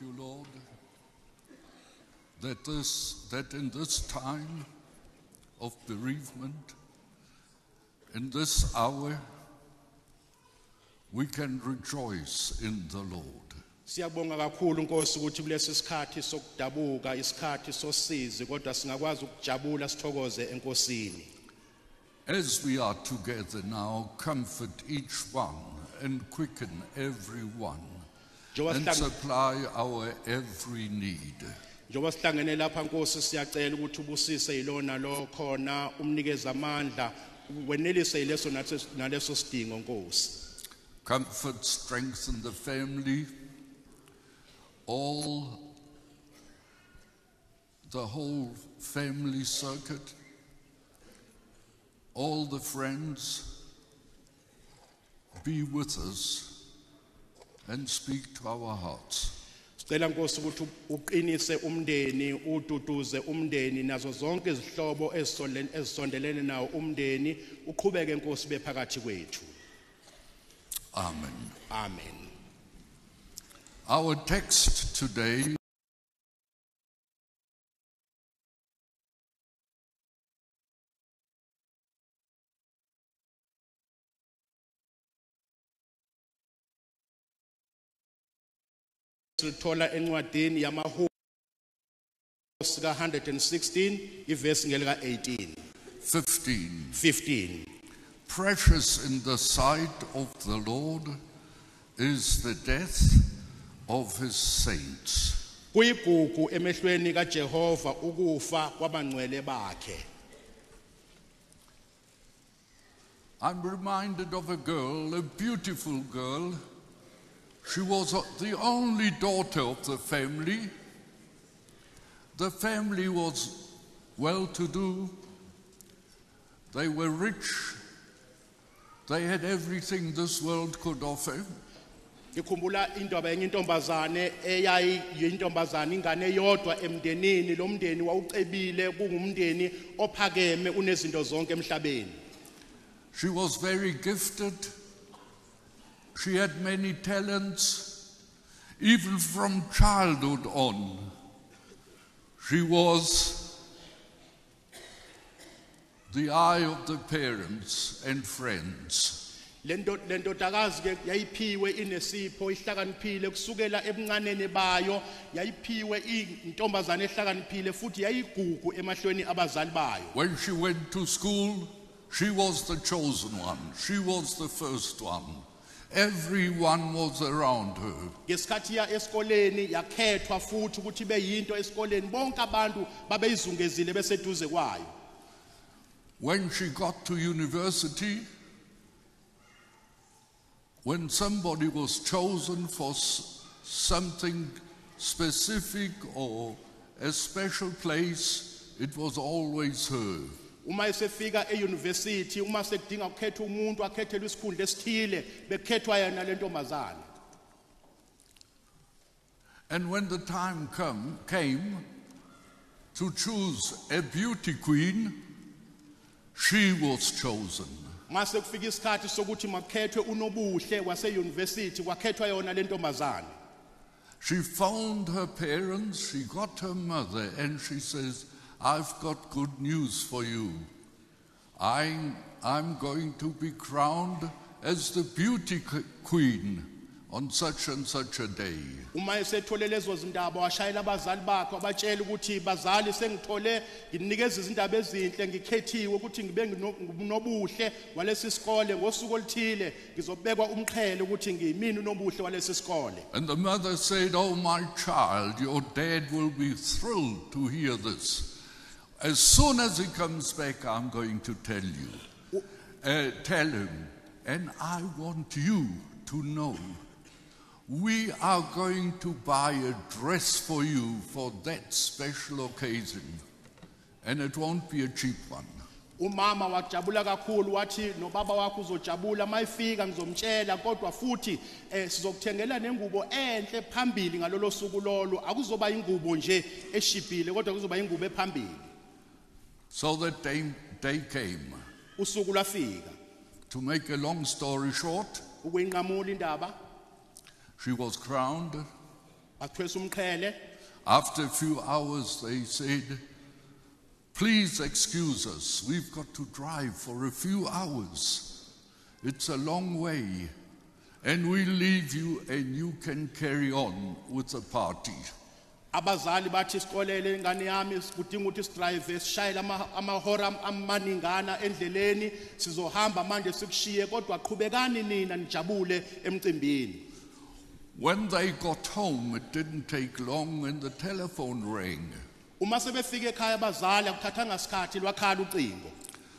you, Lord, that, this, that in this time of bereavement, in this hour, we can rejoice in the Lord. Siyabonga kakhulu Nkosi ukuthi kulesi sikhathi sokudabuka isikhathi sosizi kodwa singakwazi ukujabula sithokoze enkosini. As we are together now, comfort each one and quicken every one and supply our every need. Njengoba sihlangene lapha Nkosi siyacela ukuthi ubusise yilona lo khona umnikeza amandla wenelise yileso naleso sidingo Nkosi. Comfort, strengthen the family, all, the whole family circuit, all the friends. Be with us and speak to our hearts. Sicela Nkosi ukuthi uqinise umndeni, ududuze umndeni nazo zonke izihlobo ezisondelene ezisondelene nawo umndeni, uqhubeke Nkosi bephakathi kwethu. Amen. Amen. Our text today Sithola encwadini yamaHubo sika 116 ivesi ngelika 18 15. 15 Precious in the sight of the Lord is the death of his saints. kuyigugu emehlweni kaJehova ukufa kwabangcwele bakhe I'm reminded of a girl, a beautiful girl. She was the only daughter of the family. The family was well to do. They were rich. They had everything this world could offer. ngikhumbula indaba yenye intombazane eyayi yintombazane ingane eyodwa emndenini lo mndeni wawucebile kungumndeni ophakeme unezinto zonke emhlabeni She was very gifted. She had many talents. Even from childhood on, she was the eye of the parents and friends. lento lentodakazi ke yayiphiwe inesipho ihlakaniphile kusukela ebuncaneni bayo yayiphiwe intombazane ehlakaniphile futhi yayigugu emahlweni abazali bayo When she went to school, she was the chosen one. She was the first one. Everyone was around her. ngesikhathi ya esikoleni yakhethwa futhi ukuthi beyinto esikoleni bonke abantu babeyizungezile beseduze kwayo When she got to university, when somebody was chosen for something specific or a special place, it was always her. Uma esefika euniversity uma sekudinga ukhetha umuntu akhethelwe isikhundla esithile bekhethwa yena And when the time come, came to choose a beauty queen, she was chosen. mase kufika isikhathi sokuthi makukhethwe unobuhle waseuniversity kwakhethwa yona le ntombazane She found her parents, she got her mother, and she says, I've got good news for you. I'm, I'm going to be crowned as the beauty queen on such and such a day. uma esethole lezo zindaba washayela abazali bakhe wabatshela ukuthi bazali sengithole nginikeza izindaba ezinhle ngikhethiwe ukuthi ngibe nginobuhle walesi sikole ngosuku oluthile ngizobekwa umqhele ukuthi ngiyimini unobuhle walesi sikole And the mother said, Oh, my child, your dad will be thrilled to hear this. As soon as he comes back, I'm going to tell you. Uh, tell him. And I want you to know we are going to buy a dress for you for that special occasion. And it won't be a cheap one. umama wajabula kakhulu wathi nobaba wakho uzojabula mayifika ngizomtshela kodwa futhi eh sizokuthengela nengubo enhle phambili ngalolo suku lolo akuzoba ingubo nje eshibhile kodwa kuzoba ingubo ephambili So that day, day came. usuku lwafika To make a long story short, indaba she was crowned bachwesa umqhele After a few hours, they said, Please excuse us. We've got to drive for a few hours. It's a long way. And we'll leave you and you can carry on with the party. Abazali bathi sikolele ingane yami kudinga ukuthi sidrayive sishayele ama- amahora am- amaningana endleleni sizohamba manje sikushiye kodwa qhubekani nina nijabule emcimbini. When they got home, it didn't take long and the telephone rang. uma sebefika ekhaya abazali akuthathanga sikhathi lwakhala ucingo.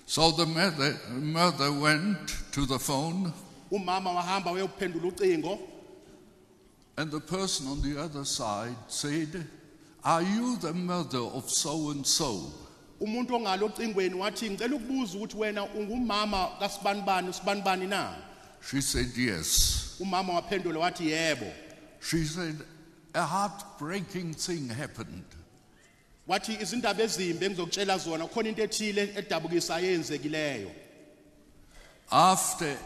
So the mother, mother went to the phone. Umama wahamba wayophendula ucingo. And the person on the other side said, Are you the mother of so and so? umuntu ongalo ocingweni wathi ngicela ukubuza ukuthi wena ungumama kasibanibani sibanibani na She said, Yes. umama waphendula wathi yebo She said, A heartbreaking thing happened. wathi izindaba ezimbi engizokutshela zona khona into ethile edabukisa yenzekileyo After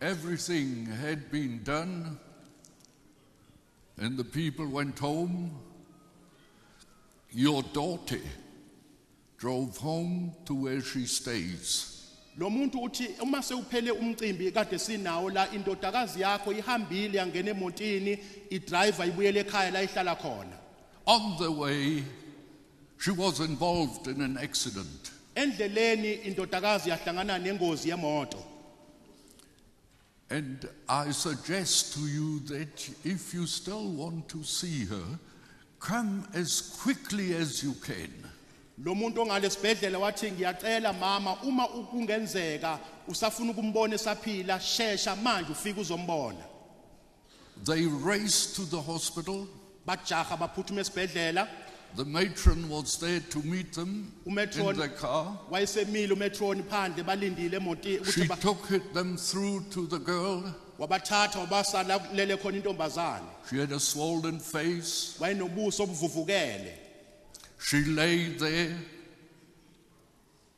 everything had been done and the people went home, your daughter drove home to where she stays. lo muntu uthi uma sewuphele umcimbi kade sinawo la indodakazi yakho ihambile yangena idriver ibuyele ekhaya la ihlala khona On the way, she was involved in an accident. endleleni indodakazi yahlangana nengozi yemoto And I suggest to you that if you still want to see her, come as quickly as you can. lo muntu ongale wathi ngiyacela mama uma kungenzeka usafuna ukumbona esaphila shesha manje ufika uzombona They raced to the hospital. bajaha baphuthuma esibhedlela The matron was there to meet them in the car. wayesemile umetroni phandle balindile emotini She ukuthi ba- took it- them through to the girl. wabathatha wabasa la kulele khona intombazane She had a swollen face. wayenobuso obuvuvukele She lay there.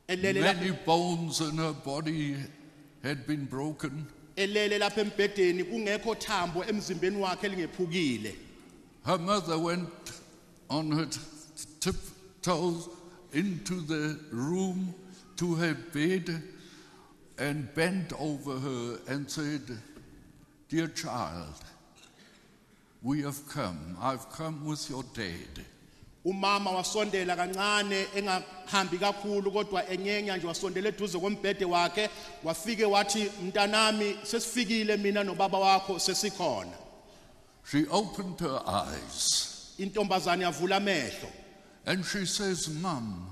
elele Many bones in her body had been broken. elele lapha embhedeni kungekho thambo emzimbeni wakhe elingephukile Her mother went on her tiptoes into the room to her bed and bent over her and said, Dear child, we have come. I've come with your dad. umama wasondela kancane engahambi kakhulu kodwa enyenya nje wasondela eduze kombhede wakhe wafike wathi mntanami sesifikile mina nobaba wakho sesikhona She opened her eyes intombazane yavula amehlo and she says, Mum.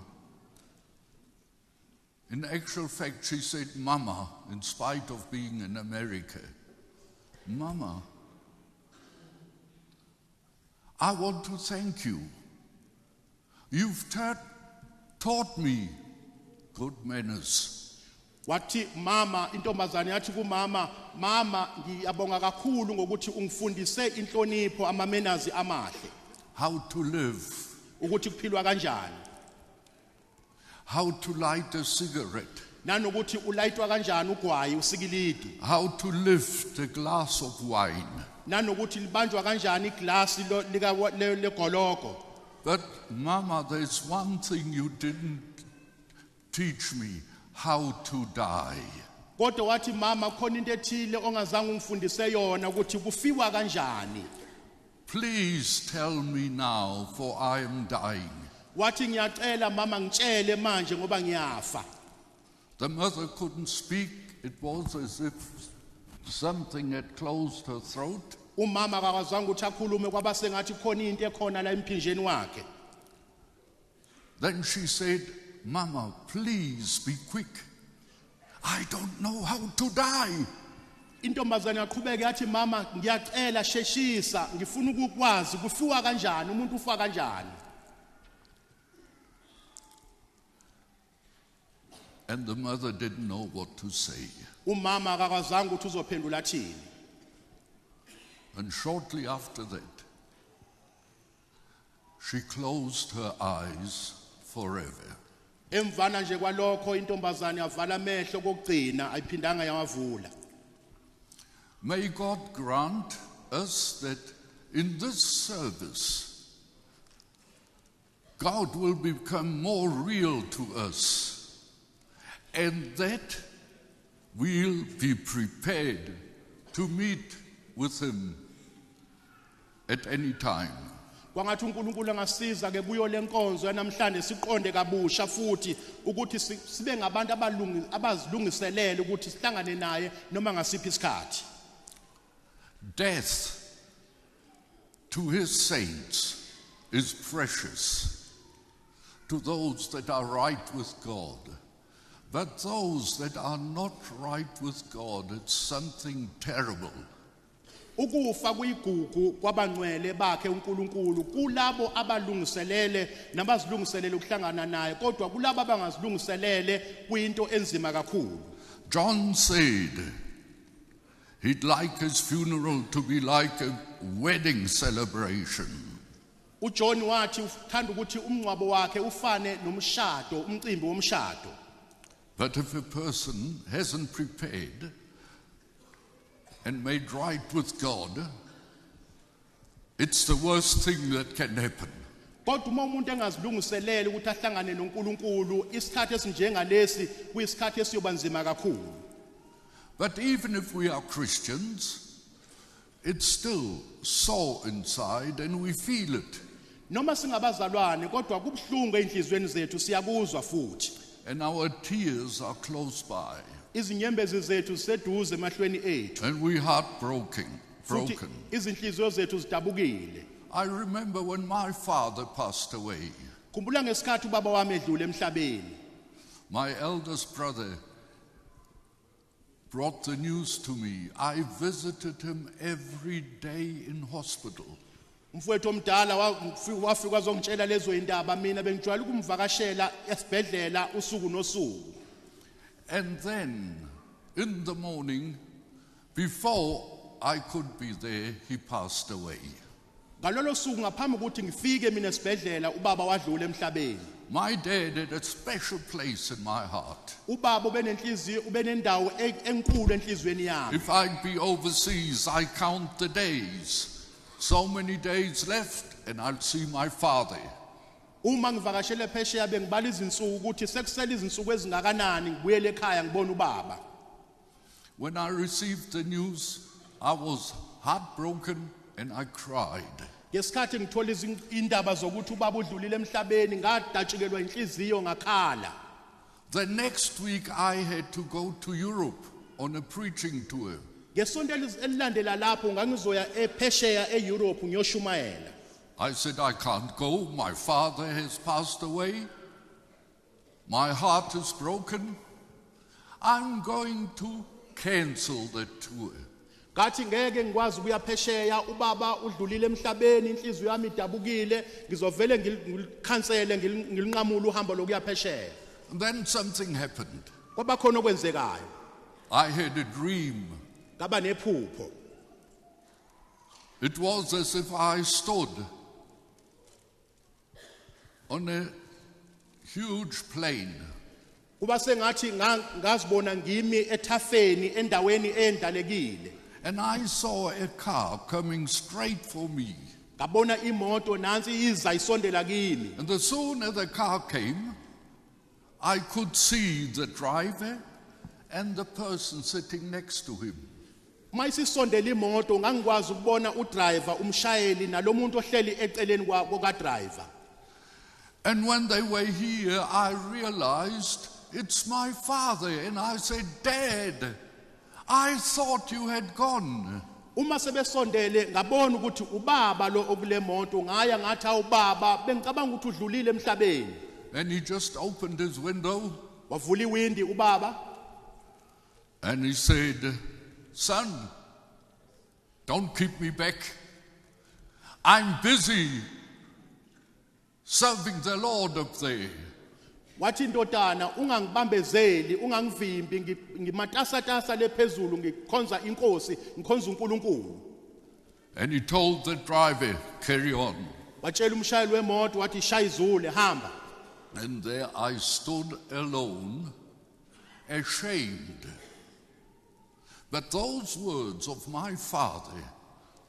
In actual fact, she said, Mama, in spite of being in America. Mama, I want to thank you. You've ta- taught me good manners. wathi mama intombazane yathi kumama mama ngiyabonga kakhulu ngokuthi ungifundise inhlonipho amamenazi amahle How to live, ukuthi kuphilwa kanjani. How to light a cigarette, nanokuthi ulayitwa kanjani ugwayi usikilidi. How to lift a glass of wine. nanokuthi libanjwa kanjani iglasi lo- lika- le- legoloko But, Mama, there's one thing you didn't teach me how to die. kodwa wathi mama khona into ethile ongazange ungifundise yona ukuthi kufiwa kanjani Please tell me now, for I am dying. wathi ngiyacela mama ngitshele manje ngoba ngiyafa The mother couldn't speak. It was as if something had closed her throat. umama ukuthi akhulume kwaba sengathi khona into ekhona la emphinjeni wakhe Then she said, Mama, please be quick. I don't know how to die. Intombazane yaqhubeka yathi mama ngiyacela sheshisa ngifuna ukukwazi kufiwa kanjani umuntu ufa kanjani And the mother didn't know what to say. umama akakwazanga ukuthi uzophendula athini And shortly after that, she closed her eyes forever. emvana nje kwalokho intombazane yavala amehlo kokugcina ayiphindanga yawavula May God grant us that in this service, God will become more real to us, and that we'll be prepared to meet with Him at any time. kwangathi uNkulunkulu angasiza ke kuyo yanamhlanje siqonde kabusha futhi ukuthi sibe ngabantu abazilungiselele ukuthi sihlangane naye noma ngasiphi isikhathi Death to His saints is precious, to those that are right with God. But those that are not right with God, it's something terrible. ukufa kuyigugu kwabangcwele bakhe uNkulunkulu kulabo abalungiselele nabazilungiselele ukuhlangana naye kodwa kulabo abangazilungiselele kuyinto enzima kakhulu John said he'd like his funeral to be like a wedding celebration. uJohn wathi uthanda ukuthi umncwabo wakhe ufane nomshado umcimbi womshado But if a person hasn't prepared and made right with God, it's the worst thing that can happen. kodwa uma umuntu engazilungiselele ukuthi ahlangane noNkulunkulu isikhathi esinjengalesi kuyisikhathi kakhulu But even if we are Christians, it's still sore inside and we feel it. noma singabazalwane kodwa kubhlungu einhlizweni zethu siyakuzwa futhi And our tears are close by. izinyembezi zethu ziseduze emahlweni ethu And we heartbroken, futhi broken. izinhliziyo zethu zidabukile I remember when my father passed away. khumbula ngesikhathi ubaba wami edlule emhlabeni My eldest brother brought the news to me. I visited him every day in hospital. umfowethu omdala wafika wazongitshela lezo indaba mina bengijwayele ukumvakashela esibhedlela usuku nosuku And then in the morning, before I could be there, he passed away. Ngalolo suku ngaphambi kokuthi ngifike mina esibhedlela ubaba wadlula emhlabeni My dad had a special place in my heart. ubaba ubenenhliziyo ubenendawo e- enkulu enhlizweni yami If I'd be overseas, I count the days. So many days left, and I'll see my father. uma ngivakashele phesheya bengibala izinsuku ukuthi sekusele izinsuku ezingakanani ngibuyele ekhaya ngibona ubaba When I received the news, I was heartbroken and I cried. ngesikhathi ngithola izin- indaba zokuthi ubaba udlulile emhlabeni inhliziyo ngakhala The next week, I had to go to Europe on a preaching tour. ngesonto eliz- elilandela lapho ngangizoya ephesheya eEurope ngiyoshumayela I said, I can't go. My father has passed away. My heart is broken. I'm going to cancel the tour. Ngathi ngeke ngikwazi ukuya phesheya ubaba udlulile emhlabeni inhliziyo yami idabukile ngizovele ngil- ngilkhansele ngil- ngilinqamule uhambo lokuya phesheya. And then something happened. kwaba khona okwenzekayo. I had a dream. ngaba nephupho. It was as if I stood on a huge plain kuba sengathi nga- ngazibona ngimi ethafeni endaweni endalekile. And I saw a car coming straight for me. ngabona imoto nansi iza isondela kimi And the sooner the car came, I could see the driver and the person sitting next to him. uma isisondela imoto ngangikwazi ukubona udriver umshayeli nalomuntu ohleli eceleni kokadriver And when they were here, I realized it's my father. And I said, Dad, I thought you had gone. uma sebesondele ngabona ukuthi ubaba lo okule ngaya ngathi awubaba bengicabanga ukuthi udlulile emhlabeni And he just opened his window wavula iwindi ubaba and he said, Son, don't keep me back. I'm busy serving the Lord up there. Wathi ungangibambezeli ungangivimbi ngimatasatasa lephezulu ngikhonza inkosi ngikhonza uNkulunkulu And he told the driver, Carry on. watshela umshayeli wemoto wathi shaya izule hamba And there I stood alone, ashamed. But those words of my father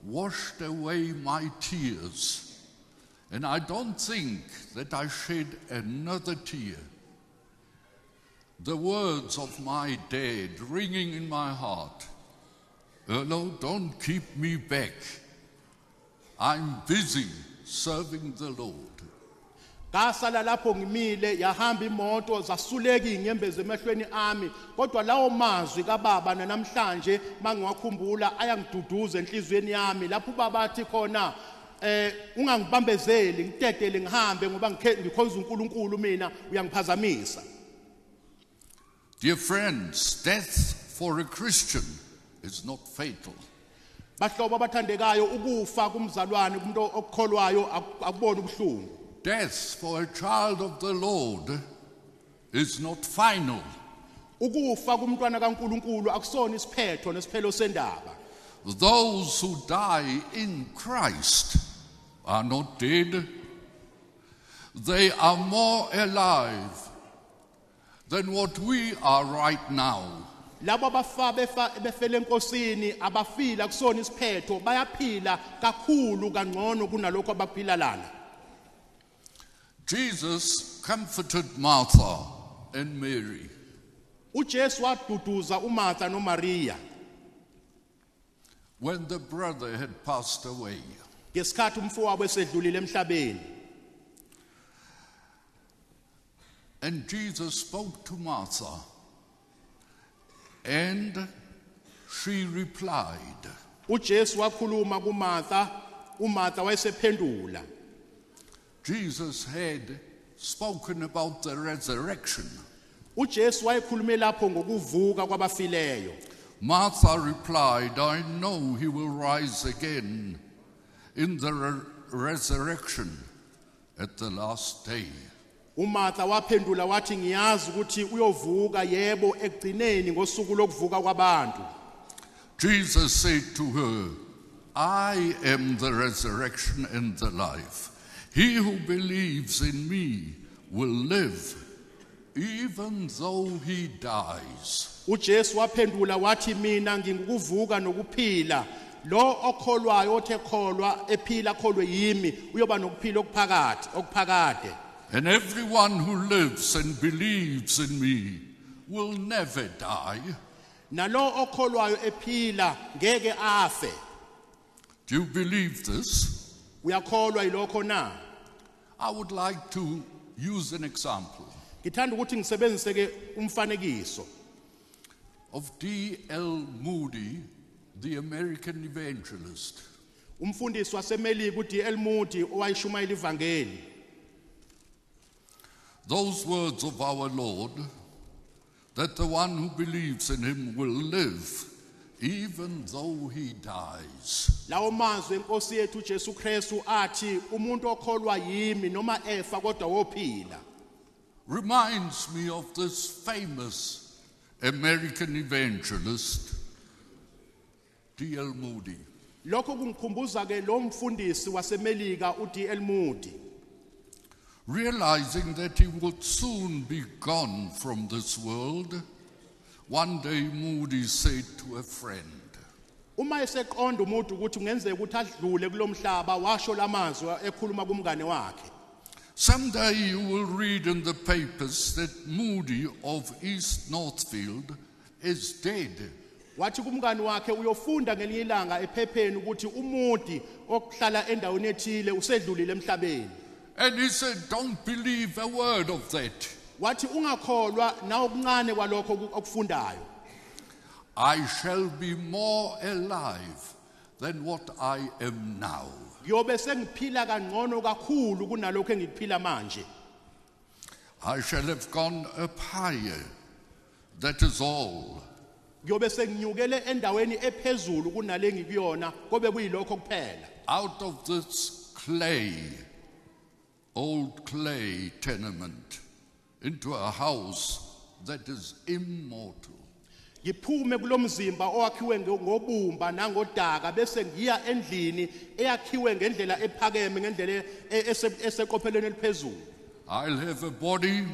washed away my tears, and I don't think that I shed another tear. The words of my dad ringing in my heart Erlo, don't keep me back. I'm busy serving the Lord. ngasala lapho ngimile yahamba imoto iy'nyembezi emehlweni ami kodwa lawo mazwi kababa nanamhlanje mangiwakhumbula ayangiduduza enhliziyweni yami lapho ubaba athi khona eh ungangibambezeli ngitedele ngihambe ngoba ngikhonza uNkulunkulu mina uyangiphazamisa Dear friends, death for a Christian is not fatal. bahlobo abathandekayo ukufa kumzalwane kumuntu okukholwayo aku- akubona ubuhlungu Death for a child of the Lord is not final. ukufa kumntwana kaNkuluNkulu akusona isiphetho nesiphelo sendaba Those who die in Christ are not dead. They are more alive than what we are right now. labo abafa befele enkosini abafila kusona isiphetho bayaphila kakhulu kangcono kunalokho abaphila lana Jesus comforted Martha and Mary. uJesu waduduza uMartha noMaria when the brother had passed away. Ngesikhathi umfowabo esedlulile emhlabeni And Jesus spoke to Martha, and she replied. uJesu wakhuluma kuMartha uMartha wayesephendula Jesus had spoken about the resurrection. uJesu wayekhulume lapho ngokuvuka kwabafileyo Martha replied, I know he will rise again in the re- resurrection at the last day. uMartha waphendula wathi ngiyazi ukuthi uyovuka yebo ekugcineni ngosuku lokuvuka kwabantu Jesus said to her, I am the resurrection and the life. He who believes in me will live, even though he dies. uJesu waphendula wathi mina ngikuvuka nokuphila lo okholwayo othe kholwa ephila kholwe yimi uyoba nokuphila okuphakathi okuphakade And everyone who lives and believes in me will never die. nalo okholwayo ephila ngeke afe Do you believe this? uyakholwa yilokho na I would like to use an example ngithanda ukuthi ngisebenzise ke umfanekiso of D.L. Moody, the American evangelist. umfundisi wasemelika uDL Moody owayishumayela ivangeli Those words of our Lord, that the one who believes in him will live, even though he dies. lawo mazwi enkosi yethu uJesu Kristu athi umuntu okholwa yimi noma efa kodwa wophila Reminds me of this famous American evangelist, D.L. Moody. lokho kungikhumbuza ke lo mfundisi wasemelika uDL Moody Realizing that he would soon be gone from this world, one day Moody said to a friend, uma eseqonda umuntu ukuthi kungenzeka ukuthi adlule kulomhlaba washo lamazwi ekhuluma kumngane wakhe Someday you will read in the papers that Moody of East Northfield is dead. Wathi kumngane wakhe uyofunda ngelinye ilanga ephepheni ukuthi umudi okuhlala endaweni ethile usedlulile emhlabeni And he said, Don't believe a word of that. wathi ungakholwa na okuncane kwalokho oku- okufundayo I shall be more alive than what I am now. ngiyobe sengiphila kangcono kakhulu kunalokho engikuphila manje I shall have gone up higher. That is all. Ngiyobe senginyukele endaweni ephezulu kunale ngikuyona kobe kuyilokho kuphela Out of this clay, old clay tenement, into a house that is immortal. ngiphume kulomzimba owakhiwe ngo- ngobumba nangodaka bese ngiya endlini eyakhiwe ngendlela ephakeme ngendlela e- ese- eseqophelweni eliphezulu I'll have a body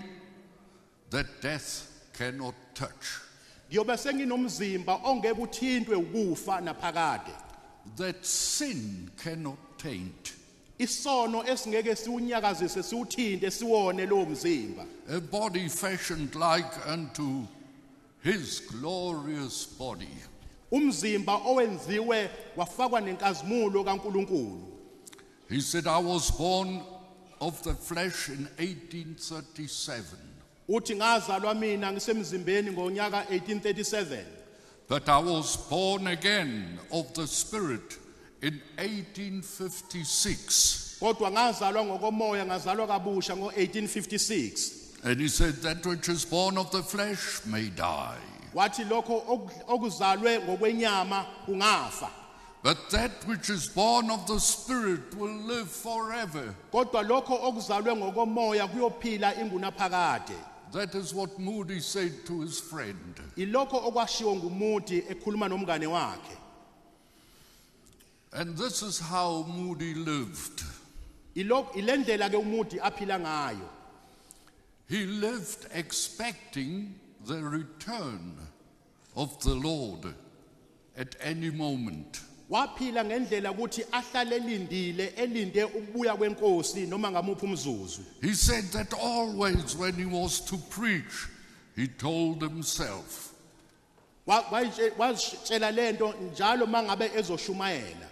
that death cannot touch. Ngiyobe senginomzimba ongeke uthintwe ukufa naphakade that sin cannot taint. isono esingeke siunyakazise siuthinte siwone lowo mzimba A body fashioned like unto his glorious body. umzimba owenziwe wafakwa nenkazimulo kaNkuluNkulu He said, I was born of the flesh in 1837, uthi ngazalwa mina ngisemzimbeni ngonyaka 1837 but I was born again of the Spirit in 1856. kodwa ngazalwa ngokomoya ngazalwa kabusha ngo1856 And he said, That which is born of the flesh may die, wathi lokho oku- okuzalwe ngokwenyama kungafa. But that which is born of the Spirit will live forever. kodwa lokho okuzalwe ngokomoya kuyophila ingunaphakade. That is what Moody said to his friend. ilokho okwashiwo ngumuthi ekhuluma nomngane wakhe And this is how Moody lived. Ilo- ilendlela ke umuthi aphila ngayo He lived expecting the return of the Lord at any moment. Waphila ngendlela ukuthi ahlale elindile elinde ukubuya kwenkosi noma ngamuphi umzuzu. He said that always when he was to preach, he told himself, Wa- wayitshe- wazitshela lento njalo mangabe ezoshumayela.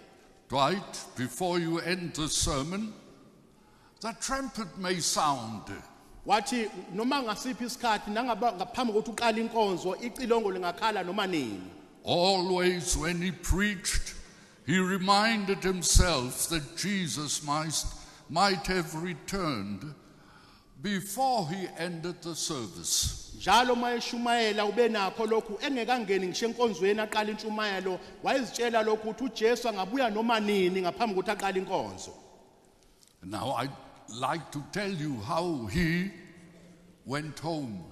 Dwight, before you end the sermon, the trumpet may sound. wathi noma ngasiphi isikhathi nangaba ngaphambi kokuthi uqala inkonzo icilongo lingakhala noma nini? Always when he preached, he reminded himself that Jesus might, might have returned before he ended the service. njalo mayeshumayela ube nakho lokhu engekangeni ngisho enkonzweni aqala intshumayelo wayezitshela lokhu ukuthi uJesu angabuya noma nini ngaphambi kokuthi inkonzo Now, I'd like to tell you how he went home.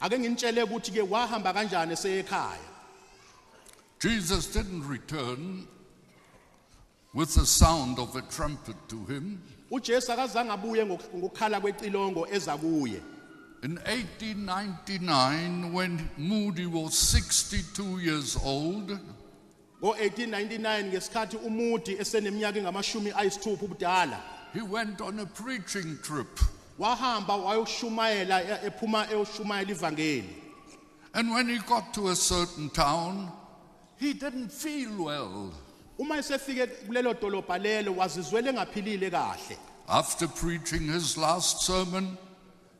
ake nginitshele ukuthi ke wahamba kanjani esekhaya Jesus didn't return with the sound of a trumpet to him. uJesu akazange abuye ngokukhala kwecilongo eza kuye In 1899, when Moody was 62 years old, ngo1899 ngesikhathi umuthi eseneminyaka engamashumi ayisithupha ubudala he went on a preaching trip. wahamba wayoshumayela ephuma eyoshumayela ivangeli And when he got to a certain town, he didn't feel well. uma esefike kulelo dolobha lelo engaphilile kahle After preaching his last sermon,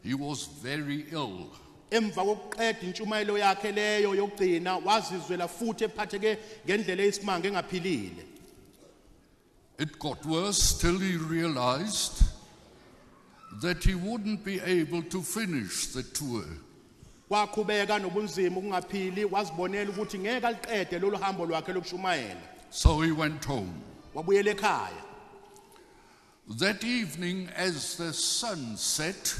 he was very ill. emva kokuqeda intshumayelo yakhe leyo yokugcina wazizwela futhi ephatheke ngendlela eyisimanga engaphilile It got worse till he realized that he wouldn't be able to finish the tour. Kwaqhubeka nobunzima ukungaphili wazibonela ukuthi ngeke aliqede lolu hambo lwakhe lokushumayela So he went home. wabuyela ekhaya That evening, as the sun set,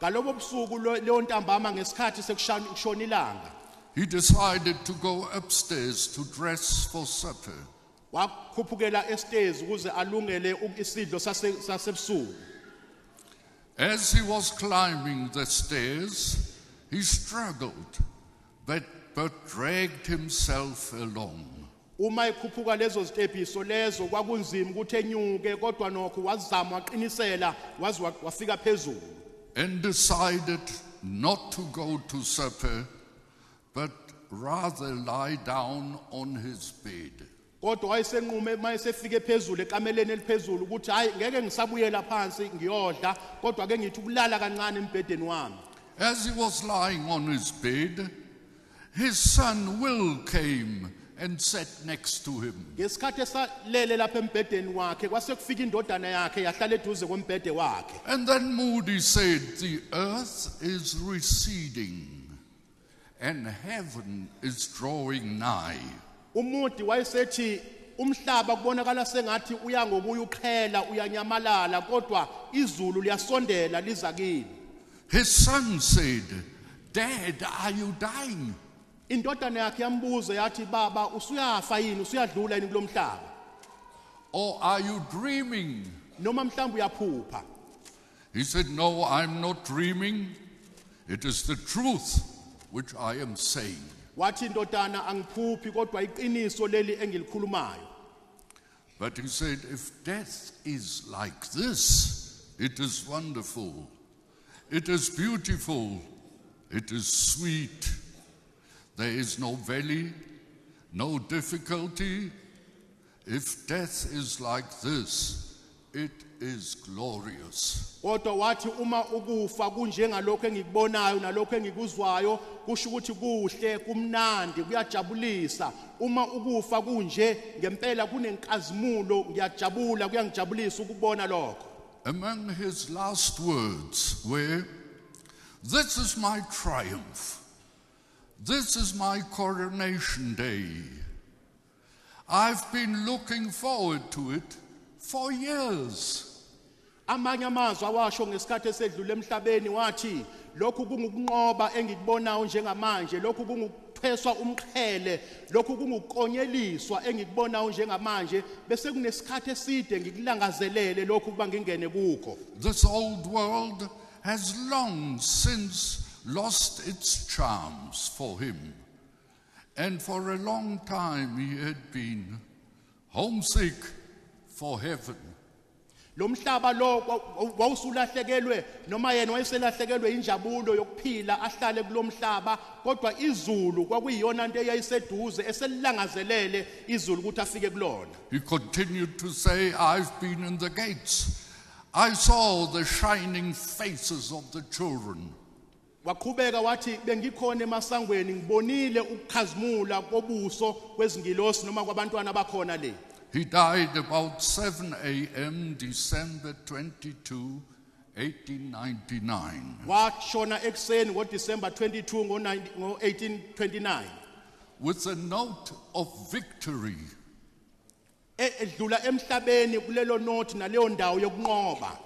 ngalobo busuku lo- leyo ntambama ngesikhathi sekushana kushona ilanga he decided to go upstairs to dress for supper. wakhuphukela estairs ukuze alungele uk- isidlo sase- sasebusuku As he was climbing the stairs, he struggled, but, but dragged himself along. uma ekhuphuka lezo zitebhiso lezo kwakunzima ukuthi enyuke kodwa nokho wazama waqinisela waze wa- wafika phezulu and decided not to go to supper, but rather lie down on his bed. kodwa wayesenqume mayesefike phezulu ekameleni eliphezulu ukuthi hayi ngeke ngisabuyela phansi ngiyodla kodwa ke ngithi ukulala kancane embhedeni wami As he was lying on his bed, his son Will came and sat next to him. ngesikhathi esalele lapha embhedeni wakhe kwase kufika indodana yakhe yahlala eduze kombhede wakhe And then Moody said, The earth is receding and heaven is drawing nigh. umudi wayesethi umhlaba kubonakala sengathi uya ngokuya uqhela uyanyamalala kodwa izulu liyasondela liza kini His son said, Dad, are you dying? indodana yakhe yambuza yathi baba usuyafa yini usuyadlula yini kulomhlaba Or are you dreaming? noma mhlawumbe uyaphupha He said, No, I'm not dreaming. It is the truth which I am saying. wathi ndodana angiphuphi kodwa iqiniso leli engilikhulumayo But he said, if death is like this, it is wonderful, it is beautiful, it is sweet. There is no valley, no difficulty. If death is like this, it is glorious. kodwa wathi uma ukufa kunjengalokho engikubonayo nalokho engikuzwayo kusho ukuthi kuhle kumnandi kuyajabulisa uma ukufa kunje ngempela kunenkazimulo ngiyajabula kuyangijabulisa ukubona lokho Among his last words were, This is my triumph. This is my coronation day. I've been looking forward to it for years. amanye amazwi awasho ngesikhathi esedlule emhlabeni wathi lokhu kungukunqoba engikubonayo njengamanje lokhu umqhele lokhu kungukonyeliswa njengamanje bese kunesikhathi eside ngikulangazelele lokhu kuba ngingene kukho This old world has long since lost its charms for him. And for a long time he had been homesick for heaven. Lo mhlaba lo wa- wawusulahlekelwe noma yena wayeselahlekelwe injabulo yokuphila ahlale kulo mhlaba kodwa izulu kwakuyiyona nto eyayiseduze eselilangazelele izulu ukuthi afike kulona He continued to say, I've been in the gates. I saw the shining faces of the children. waqhubeka wathi bengikhona emasangweni ngibonile ukukhazimula kobuso kwezingilosi noma kwabantwana bakhona le He died about 7 a.m., December 22, 1899, washona ekuseni ngodisemba 22 ngo- ngo-1829 with a note of victory. Edlula emhlabeni kulelo nothi naleyo ndawo yokunqoba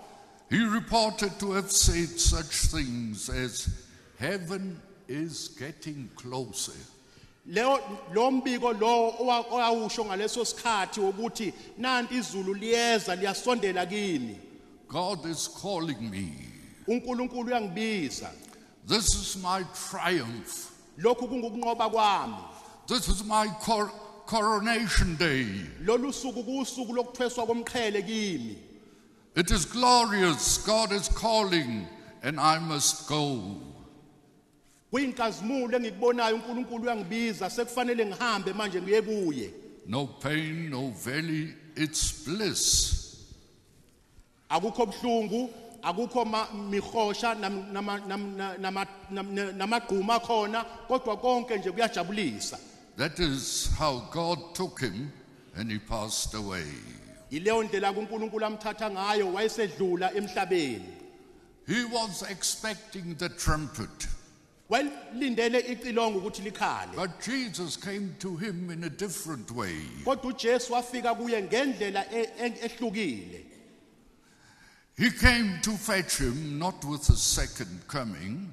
He reported to have said such things as, Heaven is getting closer. Leyo lo mbiko lo owa- owawusho ngaleso sikhathi ukuthi nanti izulu liyeza liyasondela kimi God is calling me. uNkulunkulu uyangibiza This is my triumph. lokhu kungukunqoba kwami This is my cor- coronation day. lolu suku kusuku lokuthweswa komqhele kimi It is glorious. God is calling, and I must go. Kuyinkazimulo engikubonayo uNkulunkulu uyangibiza sekufanele ngihambe manje ngiye kuye No pain, no valley. It's bliss. akukho buhlungu akukho mihosha nam- nama- nam- na- nama- namagquma khona kodwa konke nje kuyajabulisa That is how God took him, and he passed away. yileyo ndlela kuNkulunkulu amthatha ngayo wayesedlula emhlabeni He was expecting the trumpet, walindele icilongo ukuthi likhale. But Jesus came to him in a different way. kodwa uJesu wafika kuye ngendlela e- e- ehlukile. He came to fetch him not with a second coming,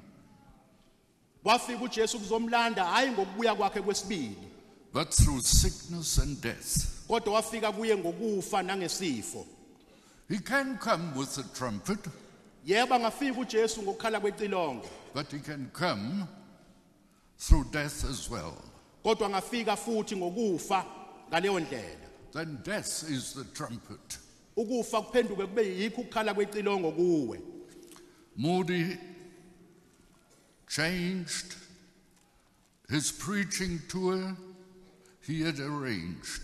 wafika uJesu kuzomlanda hayi ngokubuya kwakhe kwesibili but through sickness and death. kodwa wafika kuye ngokufa nangesifo. He can come with a trumpet, yebo angafika uJesu ngokukhala kwecilongo but he can come through death as well. kodwa angafika futhi ngokufa ngaleyo ndlela Then death is the trumpet. ukufa kuphenduke kube yikho ukukhala kwecilongo kuwe Moody changed his preaching tour he had arranged.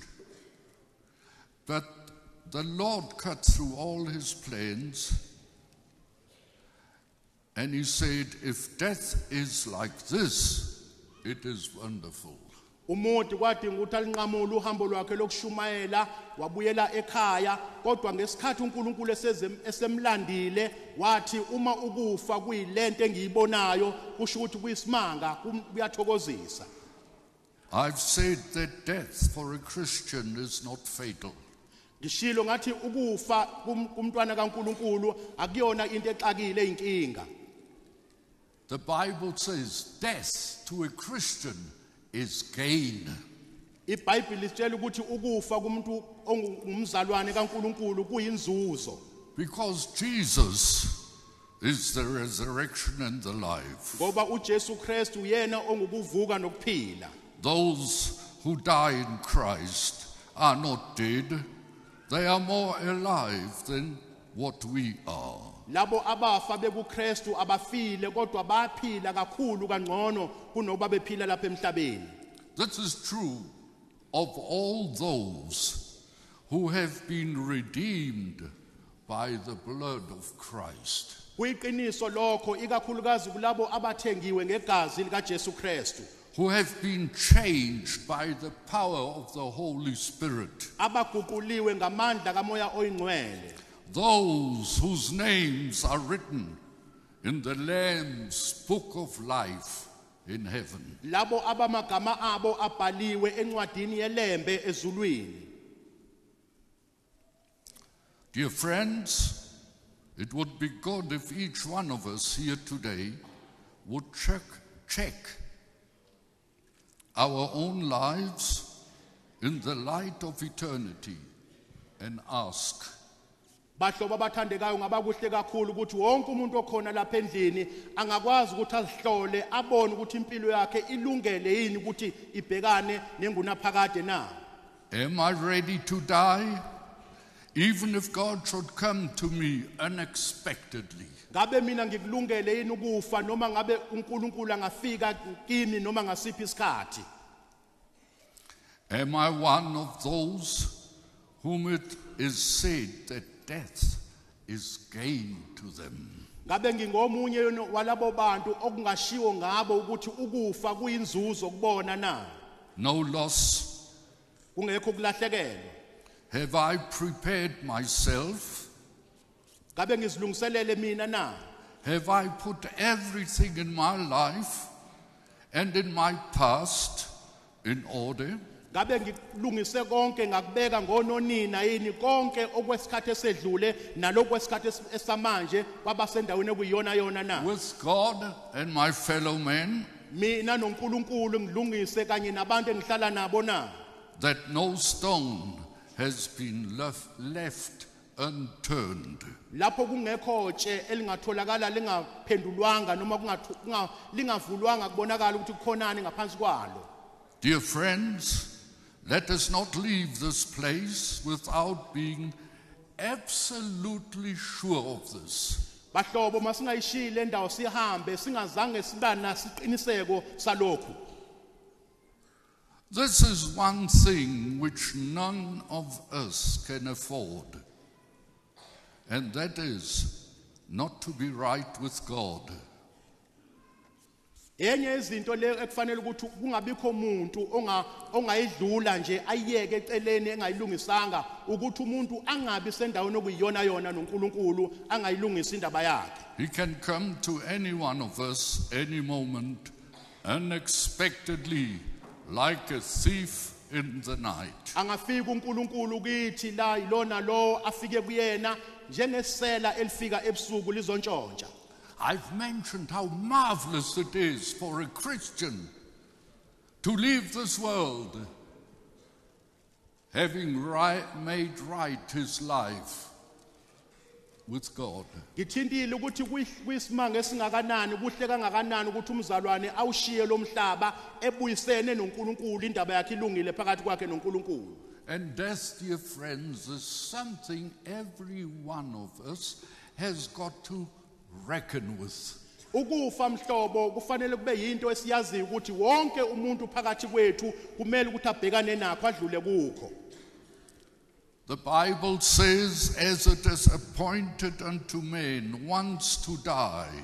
But the Lord cut through all his plans and he said, If death is like this, it is wonderful. umuntu kwadinga ukuthi alinqamule uhambo lwakhe lokushumayela wabuyela ekhaya kodwa ngesikhathi uNkulunkulu esemlandile wathi uma ukufa kuyilento engiyibonayo kusho ukuthi kuyisimanga kum- kuyathokozisa I've said that death for a Christian is not fatal. ngishilo ngathi ukufa kum- kumntwana kaNkulunkulu akuyona into exakile inkinga The Bible says death to a Christian is gain. litshela ukuthi ukufa kumuntu ongumzalwane kaNkulunkulu kuyinzuzo Because Jesus, is the resurrection and the life. ngoba uJesu Kristu uyena ongukuvuka nokuphila Those who die in Christ are not dead, they are more alive than what we are. Labo abafa bekuKristu abafile kodwa baphila kakhulu kangcono kunokuba bephila lapha emhlabeni. This is true of all those who have been redeemed by the blood of Christ. kuyiqiniso lokho ikakhulukazi kulabo abathengiwe ngegazi likaJesu Kristu. Who have been changed by the power of the Holy Spirit, abaguquliwe ngamandla kamoya oyingcwele those whose names are written in the Lamb's book of life in heaven. labo abamagama abo abhaliwe encwadini yelembe ezulwini Dear friends, it would be good if each one of us here today would check, check our own lives in the light of eternity and ask, bahlobo abathandekayo ngabakuhle kakhulu ukuthi wonke umuntu okhona lapha endlini angakwazi ukuthi azihlole abone ukuthi impilo yakhe ilungele yini ukuthi ibhekane nengunaphakade na. Am I ready to die? Even if God should come to me unexpectedly, ngabe mina ngikulungele yini ukufa noma ngabe uNkulunkulu angafika kimi noma ngasiphi isikhathi? Am I one of those whom it is said that death is gain to them? ngabe ngingomunye walabo bantu okungashiwo ngabo ukuthi ukufa kuyinzuzo kubona na No loss? kungekho kulahlekelwa Have I prepared myself? ngabe ngizilungiselele mina na Have I put everything in my life and in my past in order? Ngabe ngikulungise konke ngakubeka ngononina yini konke okwesikhathi esedlule nalokwesikhathi es- esamanje kwabasendaweni ekuyiyona yona na? With God and my fellow men, mina noNkulunkulu ngilungise kanye nabantu engihlala nabo na? that no stone has been left, left unturned. lapho kungekho tshe elingatholakala lingaphendulwanga noma lingavulwanga kubonakala ukuthi kukhonani ngaphansi kwalo. Dear friends, let us not leave this place without being absolutely sure of this. bahlobo masingayishiyi le ndawo sihambe singazange siba nasiqiniseko salokhu This is one thing which none of us can afford, and that is not to be right with God. Enye izinto le ekufanele ukuthi kungabikho umuntu onga ongayidlula nje ayiyeke eceleni engayilungisanga ukuthi umuntu angabi sendaweni okuyiyona yona noNkulunkulu angayilungisa indaba yakhe He can come to any one of us any moment unexpectedly, like a thief in the night. angafika uNkulunkulu kithi la ilona lo afike kuyena njengesela elifika ebusuku lizontshontsha I've mentioned how marvelous it is for a Christian to leave this world having right, made right his life with God. ngithintile ukuthi kuyisimanga esingakanani kuhle kangakanani ukuthi umzalwane awushiye lo mhlaba ebuyisene noNkulunkulu indaba yakhe ilungile phakathi kwakhe noNkulunkulu And death, dear friends, is something every one of us has got to reckon with. ukufa mhlobo kufanele kube yinto esiyaziyo ukuthi wonke umuntu phakathi kwethu kumele ukuthi abhekane nakho adlule kukho The Bible says, as it is appointed unto men once to die,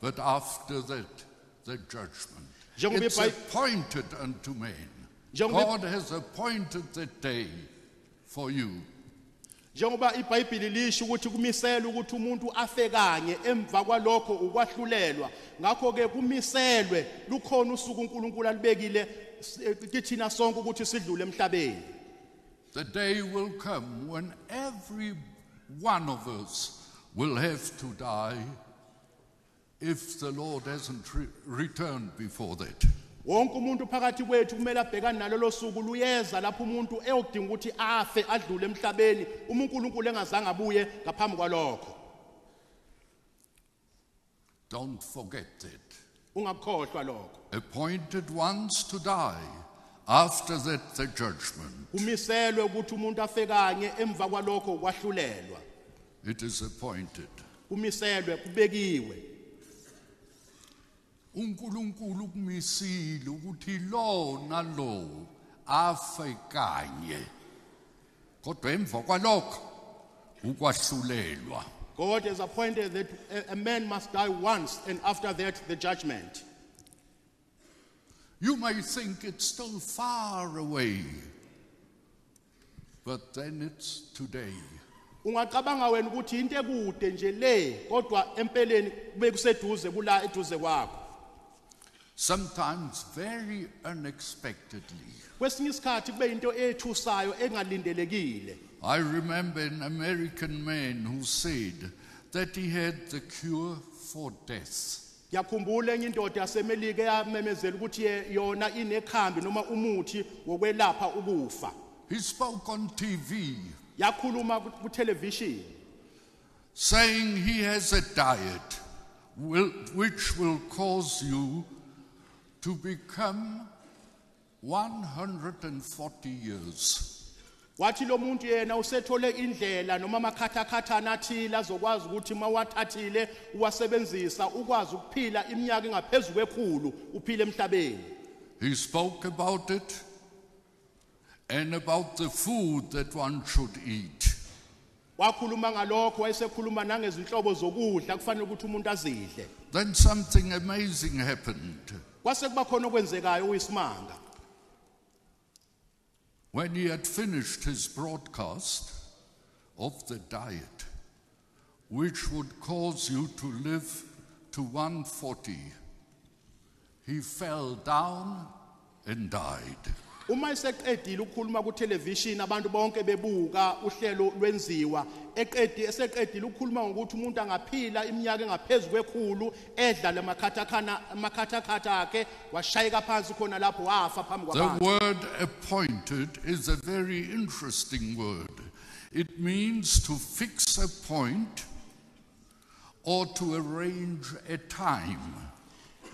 but after that, the judgment. It's appointed unto men. God has appointed that day for you. Njengoba iBhayibheli lisho ukuthi kumisela ukuthi umuntu afe kanye emva kwalokho ukwahlulelwa ngakho ke kumiselwe lukhona usuku uNkulunkulu alibekile kithina sonke ukuthi sidlule emhlabeni The day will come when every one of us will have to die if the Lord hasn't re- returned before that. Wonke umuntu phakathi kwethu kumele abhekane nalolo suku luyeza lapho umuntu eyodinga ukuthi afe adlule emhlabeni uma uNkulunkulu engazange abuye ngaphambi kwalokho Don't forget that. ungakukhohlwa lokho Appointed ones to die, after that, the judgment. kumiselwe ukuthi umuntu afe kanye emva kwalokho kwahlulelwa It is appointed. kumiselwe kubekiwe uNkulunkulu kumisile ukuthi lo nalo afe kanye. Kodwa emva kwalokho ukwahlulelwa. God has appointed that a- a man must die once and after that the judgment You may think it's still far away, but then it's today. ungacabanga wena ukuthi into ekude nje le kodwa empeleni kube kuseduze kula eduze kwakho Sometimes very unexpectedly. kwesinye isikhathi kube into ethusayo engalindelekile I remember an American man who said that he had the cure for death. ngiyakhumbula enye indoda yasemelika eyamemezela ukuthi ye- yona inekhambi noma umuthi wokwelapha ukufa He spoke on TV yakhuluma ku- kuthelevishini saying he has a diet will, which will cause you to become 140 years. wathi lo muntu yena usethole indlela noma amakhathakhathana athile azokwazi ukuthi uma wathathile uwasebenzisa ukwazi ukuphila iminyaka kwekhulu uphile emhlabeni He spoke about it and about the food that one should eat. wakhuluma ngalokho wayesekhuluma nangezinhlobo zokudla kufanele ukuthi umuntu azidle Then something amazing happened. Kwase kuba khona okwenzekayo When he had finished his broadcast of the diet, which would cause you to live to 140, he fell down and died. Uma eseqedile ukukhuluma abantu bonke bebuka uhlelo lwenziwa eqedi eseqedile ukukhuluma ngokuthi umuntu angaphila iminyaka kwekhulu edla amakhathakhatha akhe washayeka phansi khona lapho wafa phambi The word appointed is a very interesting word. It means to fix a point or to arrange a time.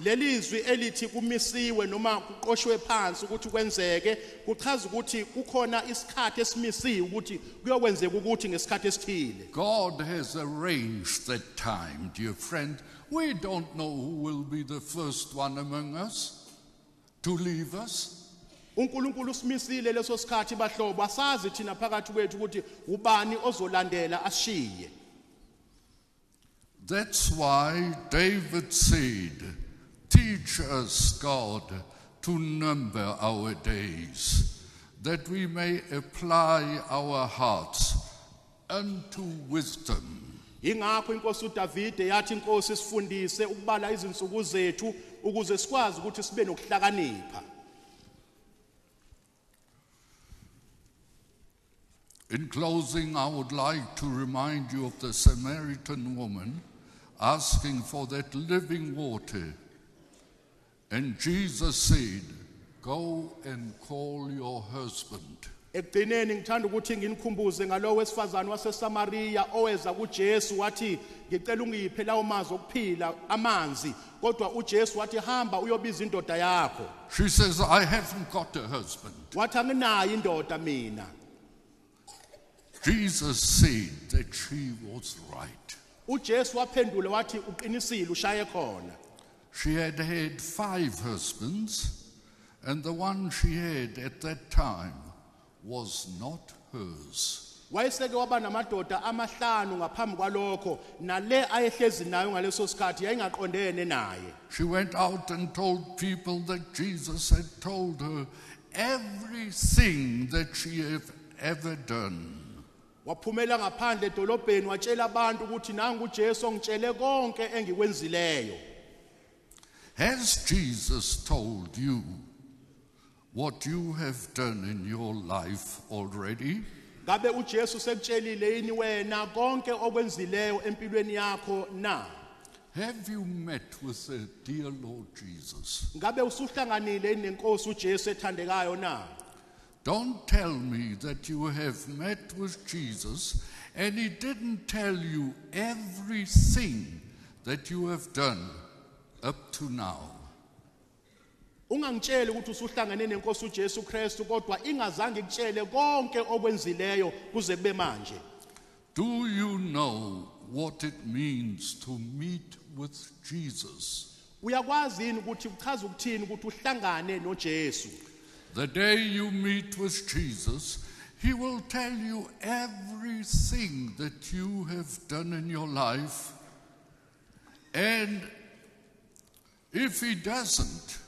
Lelizwi elithi kumisiwe noma kuqoshwe phansi ukuthi kwenzeke kuchaza ukuthi kukhona isikhathi esimisiwe ukuthi kuyokwenzeka ukuthi ngesikhathi esithile God has arranged that time, dear friend. We don't know who will be the first one among us to leave us. uNkulunkulu usimisile leso sikhathi bahlobo asazi thina phakathi kwethu ukuthi ubani ozolandela ashiye That's why David said, Teach us, God, to number our days, that we may apply our hearts unto wisdom. ingakho inkosi uDavide yathi inkosi sifundise ukubala izinsuku zethu ukuze sikwazi ukuthi sibe nokuhlakanipha In closing, I would like to remind you of the Samaritan woman asking for that living water. And Jesus said, Go and call your husband. ekugcineni ngithanda ukuthi nginikhumbuze ngalowo wesifazane waseSamaria oweza kuJesu wathi ngicela ungiphe lawo mazwi okuphila amanzi kodwa uJesu wathi hamba uyobiza indoda yakho She says, I haven't got a husband. wathi anginayo indoda mina Jesus said that she was right. uJesu waphendula wathi uqinisile ushaye khona She had had five husbands, and the one she had at that time was not hers. wayeseke waba namadoda amahlanu ngaphambi kwalokho nale ayehlezi nayo ngaleso sikhathi yayingaqondene naye She went out and told people that Jesus had told her everything that she had ever done. waphumela ngaphandle edolobheni watshela abantu ukuthi nangu uJesu ongitshele konke engikwenzileyo Has Jesus told you what you have done in your life already? ngabe uJesu sekutshelile yini wena konke okwenzileyo empilweni yakho na Have you met with the dear Lord Jesus? ngabe usuhlanganile yini nenkosi uJesu ethandekayo na Don't tell me that you have met with Jesus and he didn't tell you everything that you have done up to now. ungangitsheli ukuthi usuhlangane nenkosi uJesu Kristu kodwa ingazange ikutshele konke okwenzileyo kuze kube manje Do you know what it means to meet with Jesus? uyakwazi yini ukuthi kuchaza ukuthini ukuthi uhlangane noJesu The day you meet with Jesus, He will tell you everything that you have done in your life. And if He doesn't,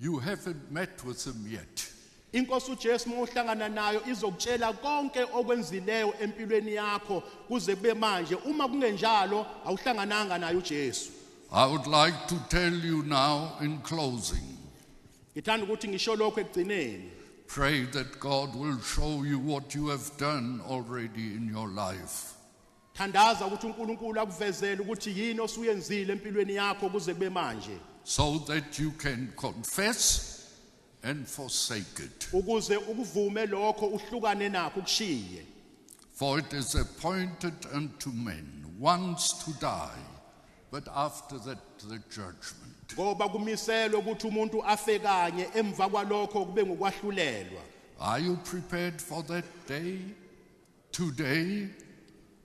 you haven't met with Him yet. inkosi uJesu mawuhlangana nayo izokutshela konke okwenzileyo empilweni yakho kuze kube manje uma kungenjalo awuhlangananga naye uJesu I would like to tell you now in closing ngithanda ukuthi ngisho lokho ekugcineni pray that God will show you what you have done already in your life. Thandaza ukuthi uNkulunkulu akuvezele ukuthi yini osuyenzile empilweni yakho kuze kube manje so that you can confess and forsake it. ukuze ukuvume lokho uhlukane nakho kushiye For it is appointed unto men once to die, but after that the judgment. ngoba kumiselwe ukuthi umuntu afe kanye emva kwalokho kube ngokwahlulelwa Are you prepared for that day? Today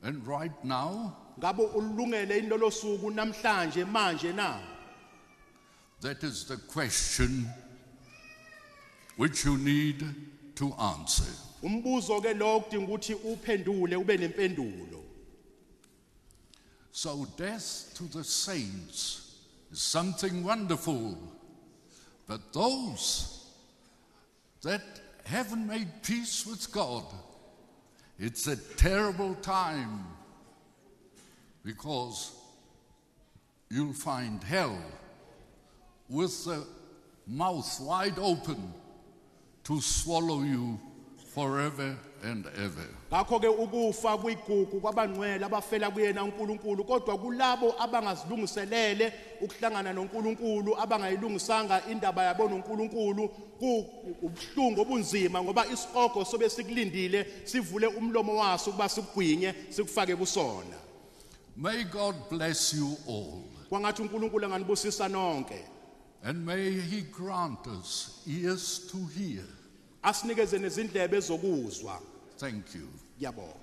and right now? ngabe ulungele yini lolo suku namhlanje manje na That is the question which you need to answer. umbuzo ke lo kudinga ukuthi uphendule ube nempendulo So, death to the saints is something wonderful. But those that haven't made peace with God, it's a terrible time because you'll find hell with the mouth wide open to swallow you forever and ever. ngakho ke ukufa kuyigugu kwabangcwele abafela kuyena uNkulunkulu kodwa kulabo abangazilungiselele ukuhlangana noNkulunkulu abangayilungisanga indaba yabo noNkulunkulu ku ubuhlungu obunzima ngoba isiqogo sobe sikulindile sivule umlomo waso kuba sikugwinye sikufake kusona May God bless you all. kwangathi uNkulunkulu anganibusisa nonke And may He grant us ears to hear. Asinikeze nezindlebe zokuzwa Thank you. ngiyabonga